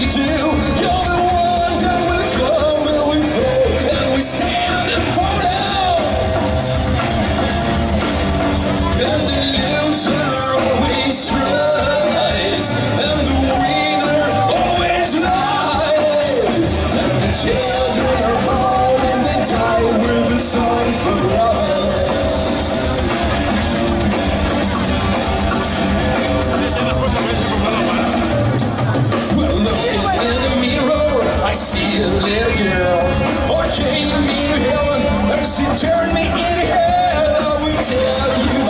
you do. I see a little girl. Or came me to heaven, and she turned me in hell. I will tell you.